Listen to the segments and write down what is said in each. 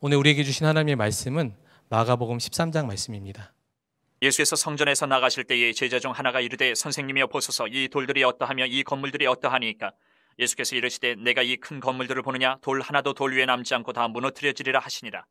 오늘 우리에게 주신 하나님의 말씀은 마가복음 13장 말씀입니다. 예수께서 성전에서 나가실 때에 제자 중 하나가 이르되 선생님이여 보소서 이 돌들이 어떠하며 이 건물들이 어떠하니까? 예수께서 이르시되 내가 이 큰 건물들을 보느냐? 돌 하나도 돌 위에 남지 않고 다 무너뜨려지리라 하시니라.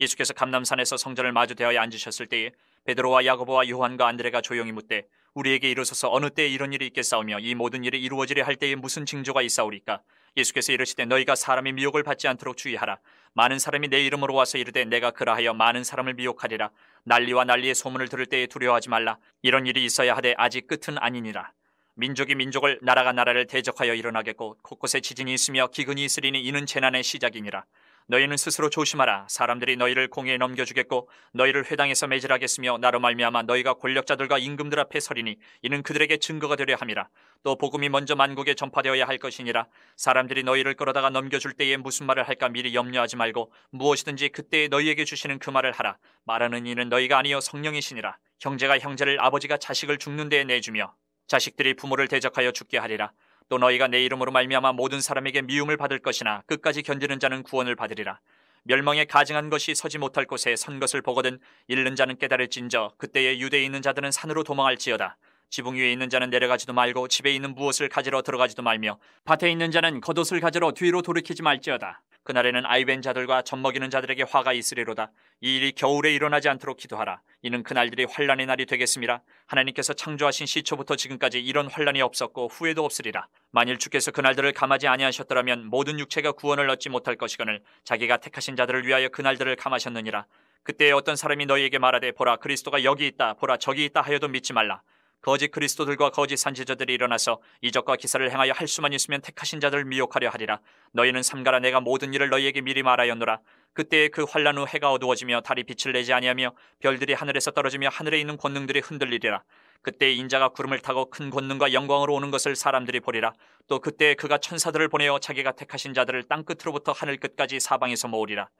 예수께서 감남산에서 성전을 마주 대하여 앉으셨을 때에 베드로와 야고보와 요한과 안드레가 조용히 묻되 우리에게 이르소서 어느 때에 이런 일이 있겠사오며 이 모든 일이 이루어지려 할 때에 무슨 징조가 있사오리까 예수께서 이르시되 너희가 사람의 미혹을 받지 않도록 주의하라. 많은 사람이 내 이름으로 와서 이르되 내가 그라하여 많은 사람을 미혹하리라. 난리와 난리의 소문을 들을 때에 두려워하지 말라. 이런 일이 있어야 하되 아직 끝은 아니니라. 민족이 민족을 나라가 나라를 대적하여 일어나겠고 곳곳에 지진이 있으며 기근이 있으리니 이는 재난의 시작이니라 너희는 스스로 조심하라. 사람들이 너희를 공에 넘겨주겠고 너희를 회당에서 매질하겠으며 나로 말미암아 너희가 권력자들과 임금들 앞에 서리니 이는 그들에게 증거가 되려 함이라. 또 복음이 먼저 만국에 전파되어야 할 것이니라. 사람들이 너희를 끌어다가 넘겨줄 때에 무슨 말을 할까 미리 염려하지 말고 무엇이든지 그때에 너희에게 주시는 그 말을 하라. 말하는 이는 너희가 아니여 성령이시니라. 형제가 형제를 아버지가 자식을 죽는 데에 내주며 자식들이 부모를 대적하여 죽게 하리라 또 너희가 내 이름으로 말미암아 모든 사람에게 미움을 받을 것이나 끝까지 견디는 자는 구원을 받으리라. 멸망에 가증한 것이 서지 못할 곳에 선 것을 보거든 잃는 자는 깨달을진저 그때에 유대에 있는 자들은 산으로 도망할지어다. 지붕 위에 있는 자는 내려가지도 말고 집에 있는 무엇을 가지러 들어가지도 말며 밭에 있는 자는 겉옷을 가지러 뒤로 돌이키지 말지어다. 그날에는 아이벤 자들과 젖먹이는 자들에게 화가 있으리로다. 이 일이 겨울에 일어나지 않도록 기도하라. 이는 그날들이 환란의 날이 되겠습니다. 하나님께서 창조하신 시초부터 지금까지 이런 환란이 없었고 후에도 없으리라. 만일 주께서 그날들을 감하지 아니하셨더라면 모든 육체가 구원을 얻지 못할 것이거늘 자기가 택하신 자들을 위하여 그날들을 감하셨느니라. 그때 어떤 사람이 너희에게 말하되 보라 그리스도가 여기 있다 보라 저기 있다 하여도 믿지 말라. 거짓 그리스도들과 거짓 산지자들이 일어나서 이적과 기사를 행하여 할 수만 있으면 택하신 자들을 미혹하려 하리라. 너희는 삼가라 내가 모든 일을 너희에게 미리 말하였노라. 그때에 그 환란 후 해가 어두워지며 달이 빛을 내지 아니하며 별들이 하늘에서 떨어지며 하늘에 있는 권능들이 흔들리리라. 그때 인자가 구름을 타고 큰 권능과 영광으로 오는 것을 사람들이 보리라. 또 그때 그가 천사들을 보내어 자기가 택하신 자들을 땅 끝으로부터 하늘 끝까지 사방에서 모으리라.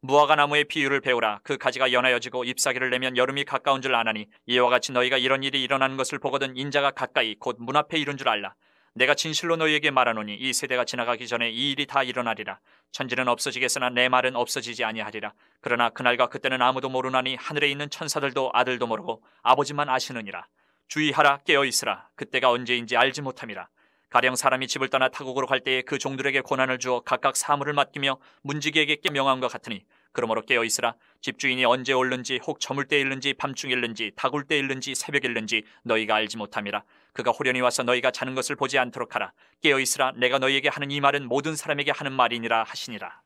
무화과 나무의 비유를 배우라. 그 가지가 연하여지고 잎사귀를 내면 여름이 가까운 줄 아나니 이와 같이 너희가 이런 일이 일어나는 것을 보거든 인자가 가까이 곧 문 앞에 이른 줄 알라. 내가 진실로 너희에게 말하노니 이 세대가 지나가기 전에 이 일이 다 일어나리라. 천지는 없어지겠으나 내 말은 없어지지 아니하리라. 그러나 그날과 그때는 아무도 모르나니 하늘에 있는 천사들도 아들도 모르고 아버지만 아시느니라. 주의하라 깨어 있으라. 그때가 언제인지 알지 못함이라. 가령 사람이 집을 떠나 타국으로 갈 때에 그 종들에게 고난을 주어 각각 사물을 맡기며 문지기에게 명함과 같으니 그러므로 깨어 있으라. 집주인이 언제 올는지 혹 저물 때 일는지 밤중 일는지 다굴 때 일는지 새벽 일는지 너희가 알지 못함이라. 그가 호련히 와서 너희가 자는 것을 보지 않도록 하라. 깨어 있으라. 내가 너희에게 하는 이 말은 모든 사람에게 하는 말이니라 하시니라.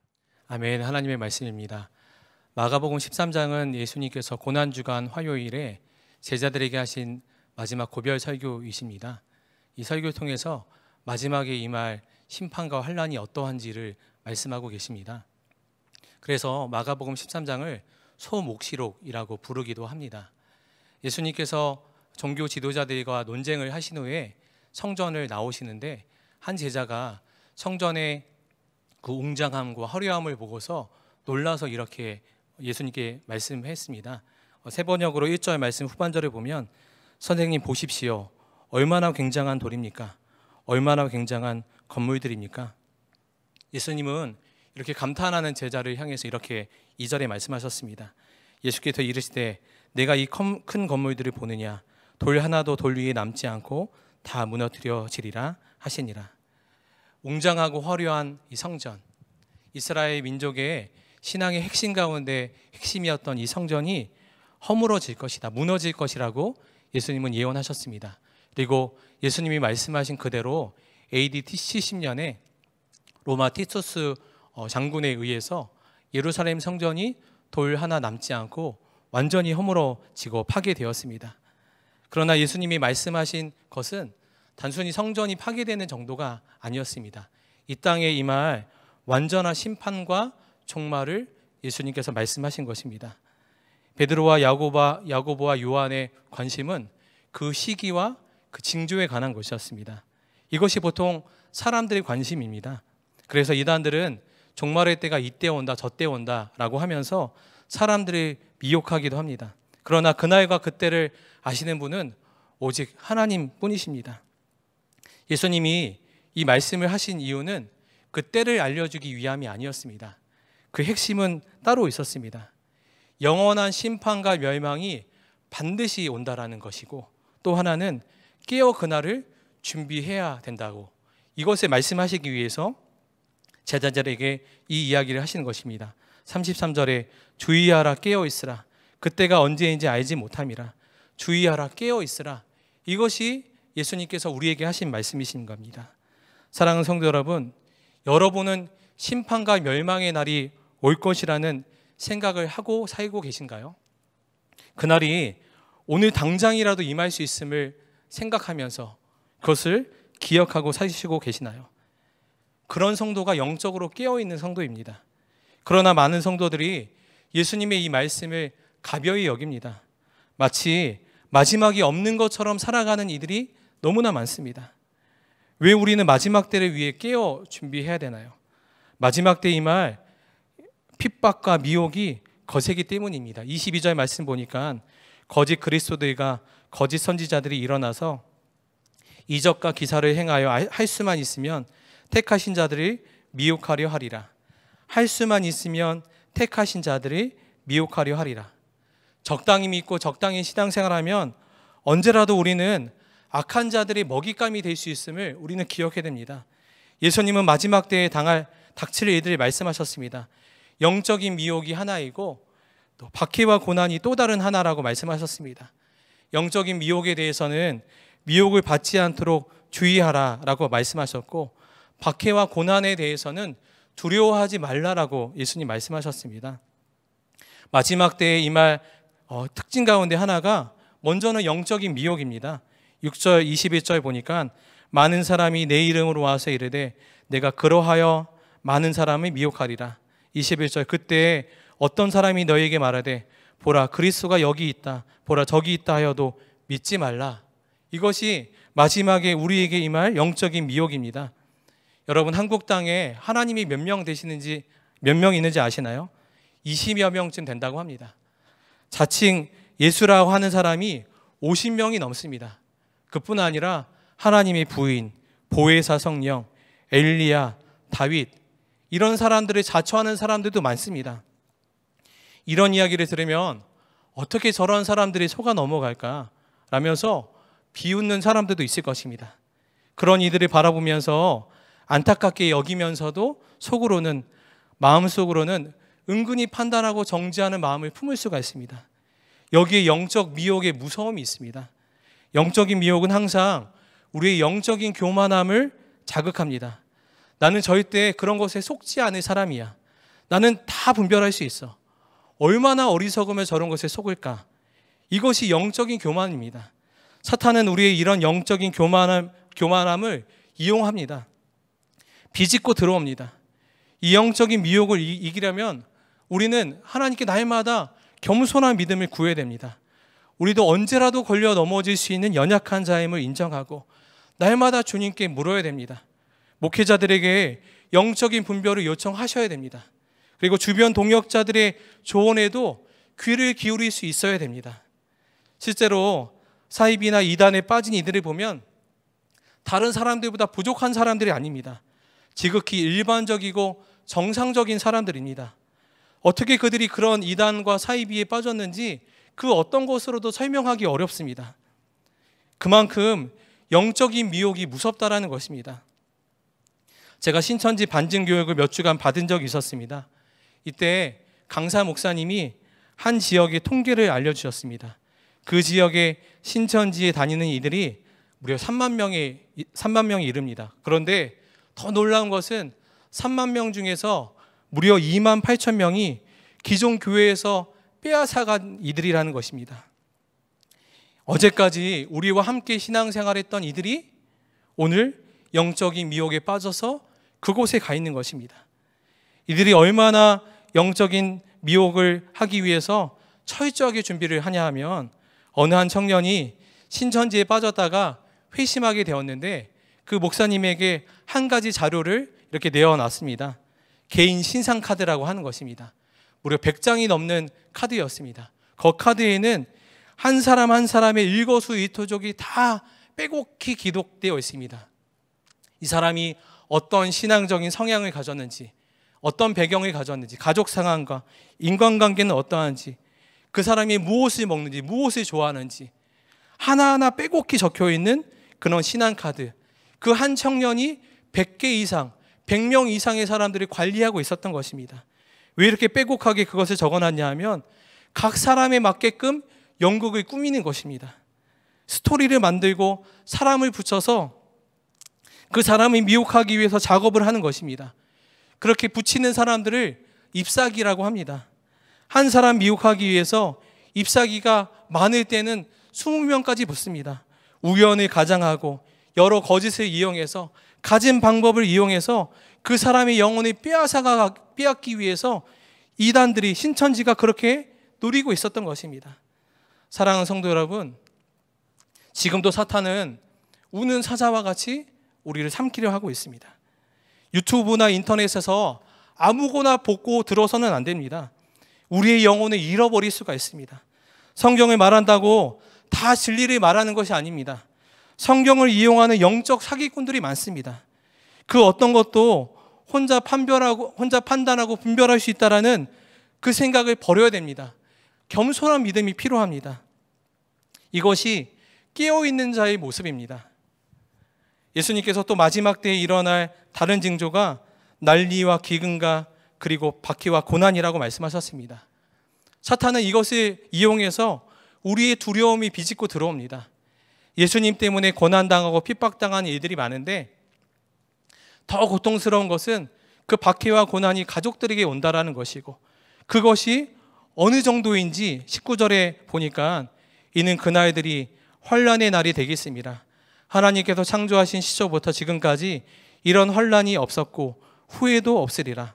아멘. 하나님의 말씀입니다. 마가복음 13장은 예수님께서 고난 주간 화요일에 제자들에게 하신 마지막 고별 설교이십니다. 이 설교를 통해서 마지막에 임할 심판과 환란이 어떠한지를 말씀하고 계십니다. 그래서 마가복음 13장을 소목시록이라고 부르기도 합니다. 예수님께서 종교 지도자들과 논쟁을 하신 후에 성전을 나오시는데 한 제자가 성전의 그 웅장함과 화려함을 보고서 놀라서 이렇게 예수님께 말씀했습니다. 세 번역으로 1절 말씀 후반절을 보면 선생님 보십시오. 얼마나 굉장한 돌입니까? 얼마나 굉장한 건물들입니까? 예수님은 이렇게 감탄하는 제자를 향해서 이렇게 이절에 말씀하셨습니다. 예수께서 이르시되 내가 이 큰 건물들을 보느냐 돌 하나도 돌 위에 남지 않고 다 무너뜨려지리라 하시니라. 웅장하고 화려한 이 성전 이스라엘 민족의 신앙의 핵심 가운데 핵심이었던 이 성전이 허물어질 것이다. 무너질 것이라고 예수님은 예언하셨습니다. 그리고 예수님이 말씀하신 그대로 AD 70년에 로마 티투스 어, 장군에 의해서 예루살렘 성전이 돌 하나 남지 않고 완전히 허물어지고 파괴되었습니다. 그러나 예수님이 말씀하신 것은 단순히 성전이 파괴되는 정도가 아니었습니다. 이 땅에 임할 완전한 심판과 종말을 예수님께서 말씀하신 것입니다. 베드로와 야고보와, 야고보와 요한의 관심은 그 시기와 그 징조에 관한 것이었습니다. 이것이 보통 사람들의 관심입니다. 그래서 이단들은 종말의 때가 이때 온다, 저때 온다라고 하면서 사람들을 미혹하기도 합니다. 그러나 그날과 그때를 아시는 분은 오직 하나님 뿐이십니다. 예수님이 이 말씀을 하신 이유는 그때를 알려주기 위함이 아니었습니다. 그 핵심은 따로 있었습니다. 영원한 심판과 멸망이 반드시 온다라는 것이고 또 하나는 깨어 그날을 준비해야 된다고 이것을 말씀하시기 위해서 제자들에게 이 이야기를 하시는 것입니다. 33절에 주의하라 깨어 있으라 그때가 언제인지 알지 못함이라 주의하라 깨어 있으라 이것이 예수님께서 우리에게 하신 말씀이신 겁니다. 사랑하는 성도 여러분, 여러분은 심판과 멸망의 날이 올 것이라는 생각을 하고 살고 계신가요? 그날이 오늘 당장이라도 임할 수 있음을 생각하면서 그것을 기억하고 사시고 계시나요? 그런 성도가 영적으로 깨어 있는 성도입니다. 그러나 많은 성도들이 예수님의 이 말씀을 가벼이 여깁니다. 마치 마지막이 없는 것처럼 살아가는 이들이 너무나 많습니다. 왜 우리는 마지막 때를 위해 깨어 준비해야 되나요? 마지막 때이말 핍박과 미혹이 거세기 때문입니다. 22절 말씀 보니까 거짓 그리스도들과 거짓 선지자들이 일어나서 이적과 기사를 행하여 할 수만 있으면 택하신 자들을 미혹하려 하리라. 할 수만 있으면 택하신 자들을 미혹하려 하리라. 적당히 믿고 적당히 신앙생활하면 언제라도 우리는 악한 자들의 먹잇감이 될 수 있음을 우리는 기억해야 됩니다. 예수님은 마지막 때에 당할 닥칠 일들을 말씀하셨습니다. 영적인 미혹이 하나이고 또 박해와 고난이 또 다른 하나라고 말씀하셨습니다. 영적인 미혹에 대해서는 미혹을 받지 않도록 주의하라라고 말씀하셨고 박해와 고난에 대해서는 두려워하지 말라라고 예수님 말씀하셨습니다. 마지막 때에 이말 어, 특징 가운데 하나가 먼저는 영적인 미혹입니다. 6절 21절 보니까 많은 사람이 내 이름으로 와서 이르되 내가 그러하여 많은 사람을 미혹하리라. 21절 그때 어떤 사람이 너에게 말하되 보라 그리스도가 여기 있다. 보라 저기 있다 하여도 믿지 말라. 이것이 마지막에 우리에게 임할 영적인 미혹입니다. 여러분 한국 땅에 하나님이 몇 명 되시는지 몇 명 있는지 아시나요? 20여 명쯤 된다고 합니다. 자칭 예수라고 하는 사람이 50명이 넘습니다. 그뿐 아니라 하나님의 부인, 보혜사 성령, 엘리야, 다윗 이런 사람들을 자처하는 사람들도 많습니다. 이런 이야기를 들으면 어떻게 저런 사람들이 속아 넘어갈까? 라면서 비웃는 사람들도 있을 것입니다. 그런 이들을 바라보면서 안타깝게 여기면서도 속으로는 마음속으로는 은근히 판단하고 정지하는 마음을 품을 수가 있습니다. 여기에 영적 미혹의 무서움이 있습니다. 영적인 미혹은 항상 우리의 영적인 교만함을 자극합니다. 나는 절대 그런 것에 속지 않을 사람이야. 나는 다 분별할 수 있어. 얼마나 어리석으면 저런 것에 속을까? 이것이 영적인 교만입니다. 사탄은 우리의 이런 영적인 교만함, 교만함을 이용합니다. 비집고 들어옵니다. 이 영적인 미혹을 이기려면 우리는 하나님께 날마다 겸손한 믿음을 구해야 됩니다. 우리도 언제라도 걸려 넘어질 수 있는 연약한 자임을 인정하고 날마다 주님께 물어야 됩니다. 목회자들에게 영적인 분별을 요청하셔야 됩니다. 그리고 주변 동역자들의 조언에도 귀를 기울일 수 있어야 됩니다. 실제로 사입이나 이단에 빠진 이들을 보면 다른 사람들보다 부족한 사람들이 아닙니다. 지극히 일반적이고 정상적인 사람들입니다. 어떻게 그들이 그런 이단과 사이비에 빠졌는지 그 어떤 것으로도 설명하기 어렵습니다. 그만큼 영적인 미혹이 무섭다라는 것입니다. 제가 신천지 반증 교육을 몇 주간 받은 적이 있었습니다. 이때 강사 목사님이 한 지역의 통계를 알려주셨습니다. 그 지역의 신천지에 다니는 이들이 무려 3만 명이 3만 명이 이릅니다. 그런데 더 놀라운 것은 3만 명 중에서 무려 2만 8천 명이 기존 교회에서 빼앗아간 이들이라는 것입니다. 어제까지 우리와 함께 신앙생활했던 이들이 오늘 영적인 미혹에 빠져서 그곳에 가 있는 것입니다. 이들이 얼마나 영적인 미혹을 하기 위해서 철저하게 준비를 하냐 하면 어느 한 청년이 신천지에 빠졌다가 회심하게 되었는데 그 목사님에게 한 가지 자료를 이렇게 내어놨습니다. 개인 신상 카드라고 하는 것입니다. 무려 100장이 넘는 카드였습니다. 그 카드에는 한 사람 한 사람의 일거수일투족이 다 빼곡히 기록되어 있습니다. 이 사람이 어떤 신앙적인 성향을 가졌는지, 어떤 배경을 가졌는지, 가족 상황과 인간관계는 어떠한지, 그 사람이 무엇을 먹는지, 무엇을 좋아하는지 하나하나 빼곡히 적혀 있는 그런 신한 카드. 그 한 청년이 100개 이상, 100명 이상의 사람들이 관리하고 있었던 것입니다. 왜 이렇게 빼곡하게 그것을 적어놨냐 하면 각 사람에 맞게끔 연극을 꾸미는 것입니다. 스토리를 만들고 사람을 붙여서 그 사람을 미혹하기 위해서 작업을 하는 것입니다. 그렇게 붙이는 사람들을 ip사기라고 합니다. 한 사람 미혹하기 위해서 ip사기가 많을 때는 20명까지 붙습니다. 우연을 가장하고 여러 거짓을 이용해서 가진 방법을 이용해서 그 사람의 영혼을 빼앗아가 빼앗기 위해서 이단들이 신천지가 그렇게 노리고 있었던 것입니다. 사랑하는 성도 여러분, 지금도 사탄은 우는 사자와 같이 우리를 삼키려 하고 있습니다. 유튜브나 인터넷에서 아무거나 보고 들어서는 안 됩니다. 우리의 영혼을 잃어버릴 수가 있습니다. 성경을 말한다고 다 진리를 말하는 것이 아닙니다. 성경을 이용하는 영적 사기꾼들이 많습니다. 그 어떤 것도 혼자 판별하고 혼자 판단하고 분별할 수 있다라는 그 생각을 버려야 됩니다. 겸손한 믿음이 필요합니다. 이것이 깨어 있는 자의 모습입니다. 예수님께서 또 마지막 때에 일어날 다른 징조가 난리와 기근과 그리고 박해와 고난이라고 말씀하셨습니다. 사탄은 이것을 이용해서 우리의 두려움이 비집고 들어옵니다. 예수님 때문에 고난당하고 핍박당하는 일들이 많은데 더 고통스러운 것은 그 박해와 고난이 가족들에게 온다라는 것이고 그것이 어느 정도인지 19절에 보니까 이는 그날들이 환란의 날이 되겠습니다. 하나님께서 창조하신 시초부터 지금까지 이런 환란이 없었고 후에도 없으리라.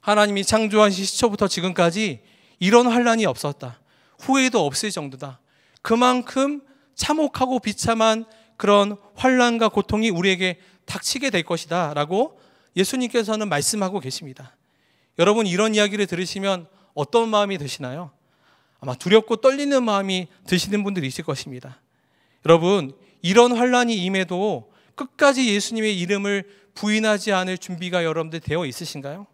하나님이 창조하신 시초부터 지금까지 이런 환란이 없었다. 후에도 없을 정도다. 그만큼 참혹하고 비참한 그런 환란과 고통이 우리에게 닥치게 될 것이다라고 예수님께서는 말씀하고 계십니다. 여러분 이런 이야기를 들으시면 어떤 마음이 드시나요? 아마 두렵고 떨리는 마음이 드시는 분들이 있을 것입니다. 여러분 이런 환란이 임해도 끝까지 예수님의 이름을 부인하지 않을 준비가 여러분들 되어 있으신가요?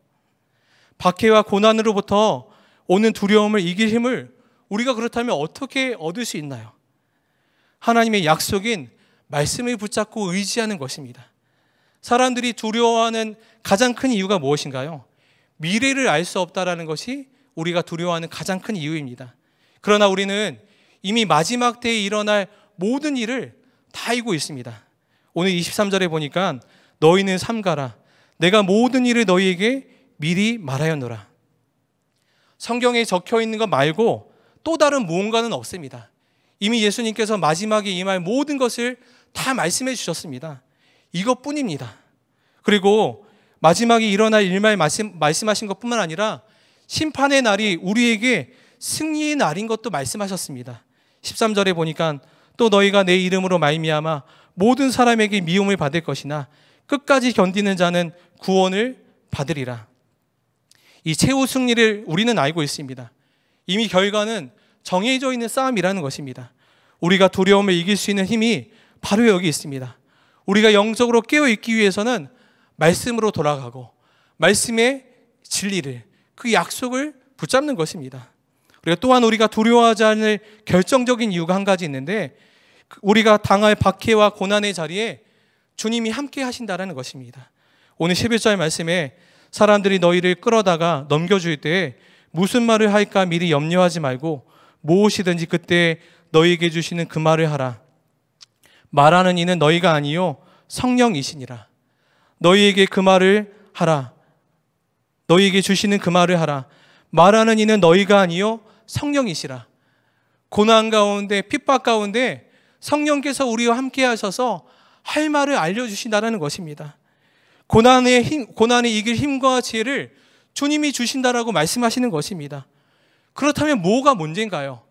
박해와 고난으로부터 오는 두려움을 이길 힘을 우리가 그렇다면 어떻게 얻을 수 있나요? 하나님의 약속인 말씀을 붙잡고 의지하는 것입니다. 사람들이 두려워하는 가장 큰 이유가 무엇인가요? 미래를 알 수 없다라는 것이 우리가 두려워하는 가장 큰 이유입니다. 그러나 우리는 이미 마지막 때에 일어날 모든 일을 다 알고 있습니다. 오늘 23절에 보니까 너희는 삼가라. 내가 모든 일을 너희에게 미리 말하였노라. 성경에 적혀 있는 것 말고 또 다른 무언가는 없습니다. 이미 예수님께서 마지막에 임할 모든 것을 다 말씀해 주셨습니다. 이것뿐입니다. 그리고 마지막에 일어날 일말 말씀, 말씀하신 것뿐만 아니라 심판의 날이 우리에게 승리의 날인 것도 말씀하셨습니다. 13절에 보니까 또 너희가 내 이름으로 말미암아 모든 사람에게 미움을 받을 것이나 끝까지 견디는 자는 구원을 받으리라. 이 최후 승리를 우리는 알고 있습니다. 이미 결과는 정해져 있는 싸움이라는 것입니다. 우리가 두려움을 이길 수 있는 힘이 바로 여기 있습니다. 우리가 영적으로 깨어 있기 위해서는 말씀으로 돌아가고 말씀의 진리를 그 약속을 붙잡는 것입니다. 그리고 또한 우리가 두려워하지 않을 결정적인 이유가 한 가지 있는데 우리가 당할 박해와 고난의 자리에 주님이 함께 하신다라는 것입니다. 오늘 11절 말씀에 사람들이 너희를 끌어다가 넘겨줄 때 무슨 말을 할까 미리 염려하지 말고 무엇이든지 그때 너희에게 주시는 그 말을 하라. 말하는 이는 너희가 아니요 성령이시니라. 너희에게 그 말을 하라. 너희에게 주시는 그 말을 하라. 말하는 이는 너희가 아니요 성령이시라. 고난 가운데 핍박 가운데 성령께서 우리와 함께 하셔서 할 말을 알려 주신다라는 것입니다. 고난의 힘, 고난을 이길 힘과 지혜를 주님이 주신다라고 말씀하시는 것입니다. 그렇다면 뭐가 문제인가요?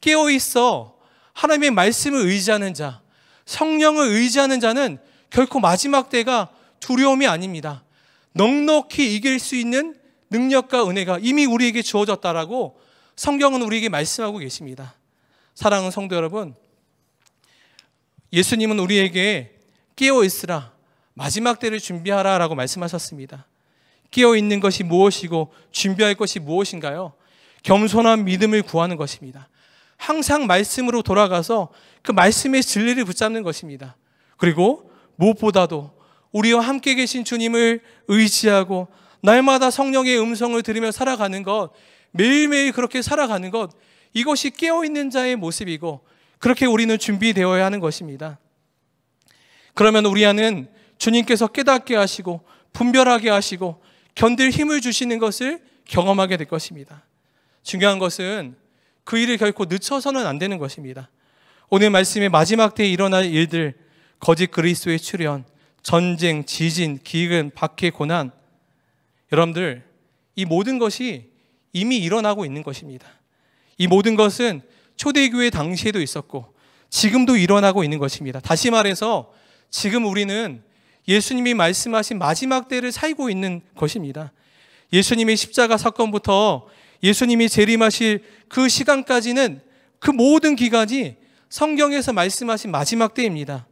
깨어 있어 하나님의 말씀을 의지하는 자, 성령을 의지하는 자는 결코 마지막 때가 두려움이 아닙니다. 넉넉히 이길 수 있는 능력과 은혜가 이미 우리에게 주어졌다라고 성경은 우리에게 말씀하고 계십니다. 사랑하는 성도 여러분, 예수님은 우리에게 깨어 있으라, 마지막 때를 준비하라라고 말씀하셨습니다. 깨어 있는 것이 무엇이고 준비할 것이 무엇인가요? 겸손한 믿음을 구하는 것입니다. 항상 말씀으로 돌아가서 그 말씀의 진리를 붙잡는 것입니다. 그리고 무엇보다도 우리와 함께 계신 주님을 의지하고 날마다 성령의 음성을 들으며 살아가는 것, 매일매일 그렇게 살아가는 것, 이것이 깨어있는 자의 모습이고, 그렇게 우리는 준비되어야 하는 것입니다. 그러면 우리 안은 주님께서 깨닫게 하시고, 분별하게 하시고, 견딜 힘을 주시는 것을 경험하게 될 것입니다. 중요한 것은 그 일을 결코 늦춰서는 안 되는 것입니다. 오늘 말씀의 마지막 때에 일어날 일들, 거짓 그리스도의 출현, 전쟁, 지진, 기근, 박해, 고난, 여러분들 이 모든 것이 이미 일어나고 있는 것입니다. 이 모든 것은 초대교회 당시에도 있었고 지금도 일어나고 있는 것입니다. 다시 말해서 지금 우리는 예수님이 말씀하신 마지막 때를 살고 있는 것입니다. 예수님의 십자가 사건부터 예수님이 재림하실 그 시간까지는 그 모든 기간이 성경에서 말씀하신 마지막 때입니다.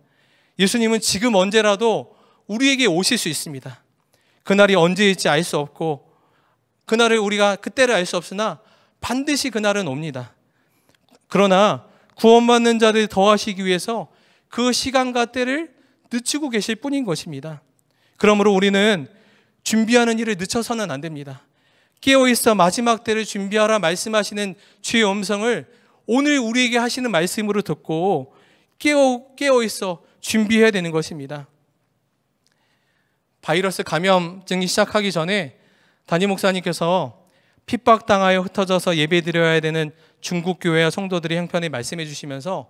예수님은 지금 언제라도 우리에게 오실 수 있습니다. 그날이 언제일지 알 수 없고 그날을 우리가 그때를 알 수 없으나 반드시 그날은 옵니다. 그러나 구원받는 자를 더하시기 위해서 그 시간과 때를 늦추고 계실 뿐인 것입니다. 그러므로 우리는 준비하는 일을 늦춰서는 안 됩니다. 깨어 있어 마지막 때를 준비하라 말씀하시는 주의 음성을 오늘 우리에게 하시는 말씀으로 듣고 깨어 깨어 있어 준비해야 되는 것입니다. 바이러스 감염증이 시작하기 전에 담임 목사님께서 핍박당하여 흩어져서 예배드려야 되는 중국 교회와 성도들의 형편을 말씀해 주시면서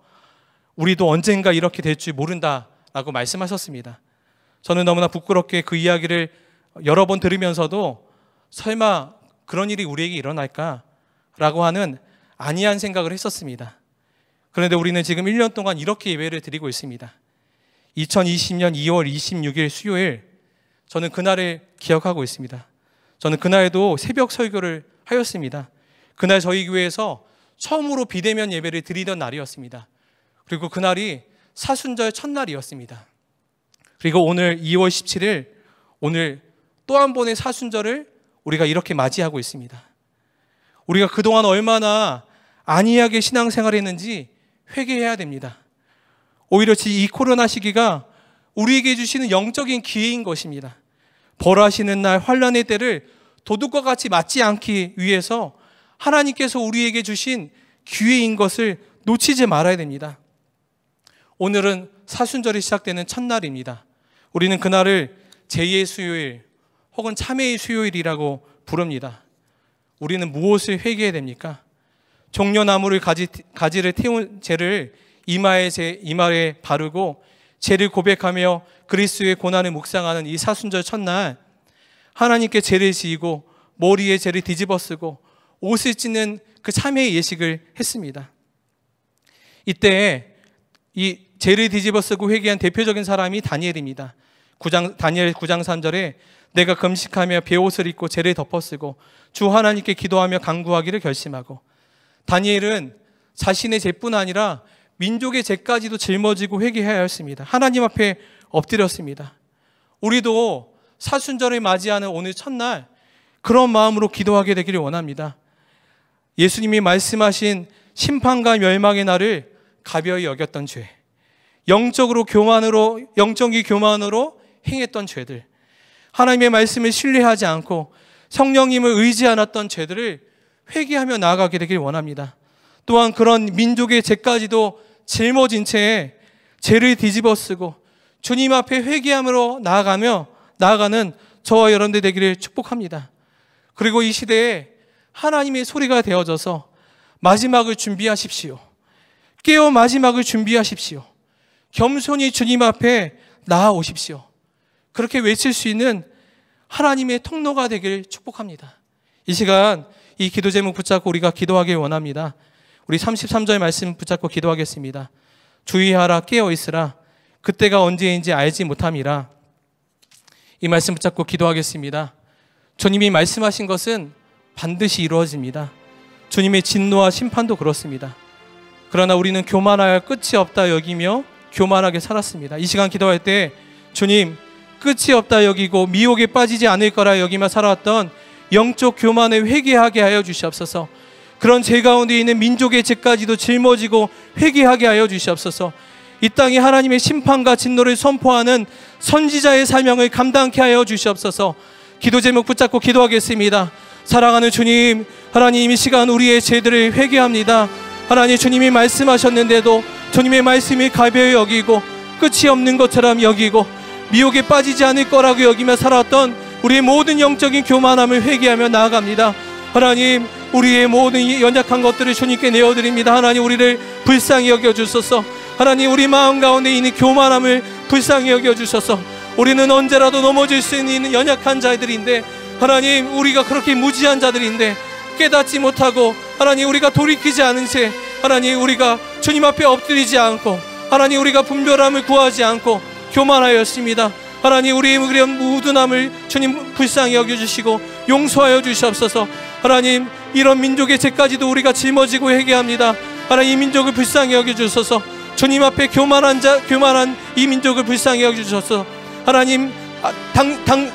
우리도 언젠가 이렇게 될 줄 모른다라고 말씀하셨습니다. 저는 너무나 부끄럽게 그 이야기를 여러 번 들으면서도 설마 그런 일이 우리에게 일어날까라고 하는 아니한 생각을 했었습니다. 그런데 우리는 지금 1년 동안 이렇게 예배를 드리고 있습니다. 2020년 2월 26일 수요일 저는 그날을 기억하고 있습니다. 저는 그날에도 새벽 설교를 하였습니다. 그날 저희 교회에서 처음으로 비대면 예배를 드리던 날이었습니다. 그리고 그날이 사순절 첫날이었습니다. 그리고 오늘 2월 17일 오늘 또 한 번의 사순절을 우리가 이렇게 맞이하고 있습니다. 우리가 그동안 얼마나 안이하게 신앙생활 했는지 회개해야 됩니다. 오히려 이 코로나 시기가 우리에게 주시는 영적인 기회인 것입니다. 벌하시는 날 환란의 때를 도둑과 같이 맞지 않기 위해서 하나님께서 우리에게 주신 기회인 것을 놓치지 말아야 됩니다. 오늘은 사순절이 시작되는 첫날입니다. 우리는 그날을 제2의 수요일 혹은 참회의 수요일이라고 부릅니다. 우리는 무엇을 회개해야 됩니까? 종려나무를 가지, 가지를 태운 죄를 이마에 제, 이마에 바르고 죄를 고백하며 그리스도의 고난을 묵상하는 이 사순절 첫날 하나님께 죄를 지이고 머리에 죄를 뒤집어 쓰고 옷을 찢는 그 참회의 예식을 했습니다. 이때 이 죄를 뒤집어 쓰고 회개한 대표적인 사람이 다니엘입니다. 9장, 다니엘 9장 3절에 내가 금식하며 베옷을 입고 죄를 덮어쓰고 주 하나님께 기도하며 강구하기를 결심하고 다니엘은 자신의 죄뿐 아니라 민족의 죄까지도 짊어지고 회개해야 했습니다. 하나님 앞에 엎드렸습니다. 우리도 사순절을 맞이하는 오늘 첫날 그런 마음으로 기도하게 되기를 원합니다. 예수님이 말씀하신 심판과 멸망의 날을 가벼이 여겼던 죄, 영적으로 교만으로 영적인 교만으로 행했던 죄들, 하나님의 말씀을 신뢰하지 않고 성령님을 의지 않았던 죄들을 회개하며 나아가게 되길 원합니다. 또한 그런 민족의 죄까지도 짊어진 채 죄를 뒤집어 쓰고 주님 앞에 회개함으로 나아가며 나아가는 저와 여러분들 되기를 축복합니다. 그리고 이 시대에 하나님의 소리가 되어져서 마지막을 준비하십시오. 깨어 마지막을 준비하십시오. 겸손히 주님 앞에 나아오십시오. 그렇게 외칠 수 있는 하나님의 통로가 되길 축복합니다. 이 시간 이 기도 제목 붙잡고 우리가 기도하길 원합니다. 우리 33절 말씀 붙잡고 기도하겠습니다. 주의하라 깨어 있으라 그때가 언제인지 알지 못함이라 이 말씀 붙잡고 기도하겠습니다. 주님이 말씀하신 것은 반드시 이루어집니다. 주님의 진노와 심판도 그렇습니다. 그러나 우리는 교만하여 끝이 없다 여기며 교만하게 살았습니다. 이 시간 기도할 때 주님 끝이 없다 여기고 미혹에 빠지지 않을 거라 여기며 살아왔던 영적 교만에 회개하게 하여 주시옵소서. 그런 죄 가운데 있는 민족의 죄까지도 짊어지고 회개하게 하여 주시옵소서. 이 땅에 하나님의 심판과 진노를 선포하는 선지자의 사명을 감당케 하여 주시옵소서. 기도 제목 붙잡고 기도하겠습니다. 사랑하는 주님, 하나님 이 시간 우리의 죄들을 회개합니다. 하나님 주님이 말씀하셨는데도 주님의 말씀이 가벼이 여기고 끝이 없는 것처럼 여기고 미혹에 빠지지 않을 거라고 여기며 살았던 우리의 모든 영적인 교만함을 회개하며 나아갑니다. 하나님, 우리의 모든 연약한 것들을 주님께 내어드립니다. 하나님, 우리를 불쌍히 여겨주소서. 하나님, 우리 마음 가운데 있는 교만함을 불쌍히 여겨주셔서 우리는 언제라도 넘어질 수 있는 연약한 자들인데 하나님, 우리가 그렇게 무지한 자들인데 깨닫지 못하고 하나님, 우리가 돌이키지 않은 채 하나님, 우리가 주님 앞에 엎드리지 않고 하나님, 우리가 분별함을 구하지 않고 교만하였습니다. 하나님 우리의 무둔함을 주님 불쌍히 여겨주시고 용서하여 주시옵소서 하나님 이런 민족의 죄까지도 우리가 짊어지고 회개합니다. 하나님 이 민족을 불쌍히 여겨 주소서. 주님 앞에 교만한 자 교만한 이 민족을 불쌍히 여겨 주소서. 하나님 아, 당, 당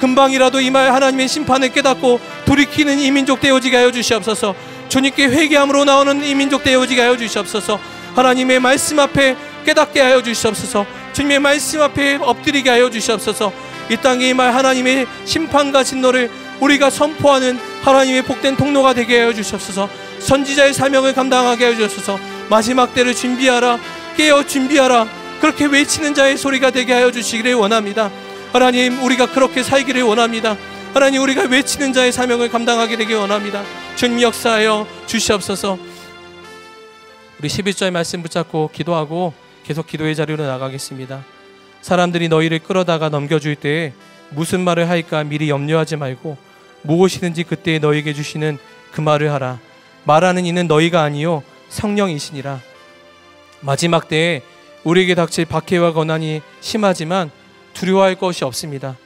금방이라도 이말 하나님의 심판을 깨닫고 돌이키는 이 민족 되어지게 하여 주시옵소서. 주님께 회개함으로 나오는 이 민족 되어지게 하여 주시옵소서. 하나님의 말씀 앞에 깨닫게 하여 주시옵소서. 주님의 말씀 앞에 엎드리게 하여 주시옵소서. 이 땅에 말 하나님의 심판과 진노를 우리가 선포하는 하나님의 복된 통로가 되게 하여 주시옵소서. 선지자의 사명을 감당하게 하여 주옵소서. 마지막 때를 준비하라. 깨어 준비하라. 그렇게 외치는 자의 소리가 되게 하여 주시기를 원합니다. 하나님, 우리가 그렇게 살기를 원합니다. 하나님, 우리가 외치는 자의 사명을 감당하게 되길 원합니다. 주님 역사하여 주시옵소서. 우리 11절 말씀 붙잡고 기도하고 계속 기도의 자리로 나가겠습니다. 사람들이 너희를 끌어다가 넘겨줄 때에 무슨 말을 할까 미리 염려하지 말고 무엇이든지 그때 너에게 주시는 그 말을 하라. 말하는 이는 너희가 아니요 성령이시니라. 마지막 때에 우리에게 닥칠 박해와 고난이 심하지만 두려워할 것이 없습니다.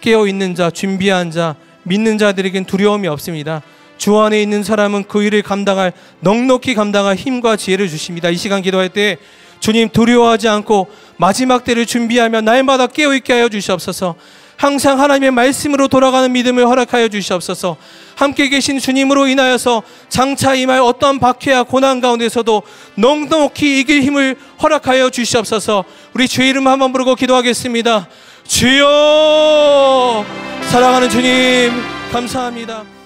깨어 있는 자, 준비한 자, 믿는 자들에겐 두려움이 없습니다. 주 안에 있는 사람은 그 일을 감당할 넉넉히 감당할 힘과 지혜를 주십니다. 이 시간 기도할 때 주님 두려워하지 않고 마지막 때를 준비하며 날마다 깨어 있게 하여 주시옵소서. 항상 하나님의 말씀으로 돌아가는 믿음을 허락하여 주시옵소서. 함께 계신 주님으로 인하여서 장차 임할 어떠한 박해와 고난 가운데서도 넉넉히 이길 힘을 허락하여 주시옵소서. 우리 주의 이름 한번 부르고 기도하겠습니다. 주여! 사랑하는 주님, 감사합니다.